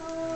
Oh.